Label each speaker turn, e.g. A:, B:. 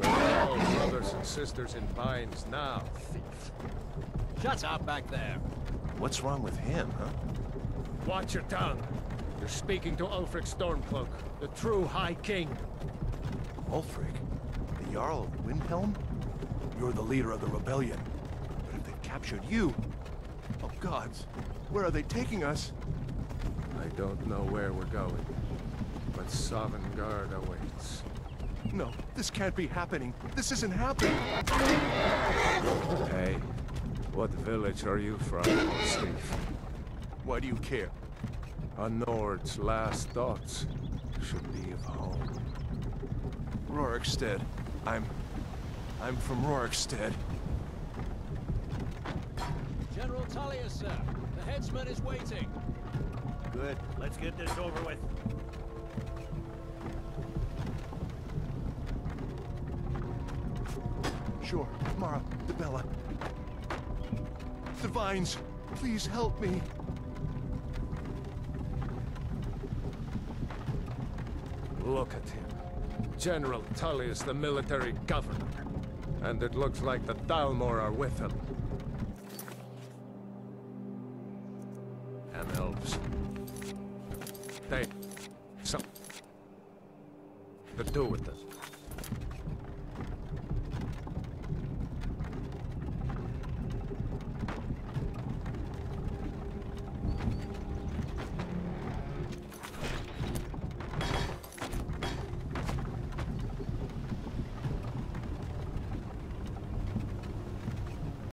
A: We're all brothers and sisters in binds now, thief.
B: Shut up back there.
C: What's wrong with him, huh?
A: Watch your tongue. You're speaking to Ulfric Stormcloak, the true High King.
C: Ulfric? The Jarl of Windhelm? You're the leader of the rebellion. But if they've captured you... Oh gods, where are they taking us?
A: I don't know where we're going, but Sovngarde awaits.
C: No, this can't be happening. This isn't happening.
A: Hey, what village are you from, thief?
C: Why do you care?
A: A Nord's last thoughts should be of home.
C: Rorikstead. I'm... I'm from Rorikstead.
B: General Tullius, sir. The headsman is waiting.
D: Good. Let's get this over with.
C: Shor, Mara, Dibella. Divines, please help me.
A: Look at him. General Tullius, the military governor. And it looks like the Thalmor are with him. And elves. They... Some... To do with this.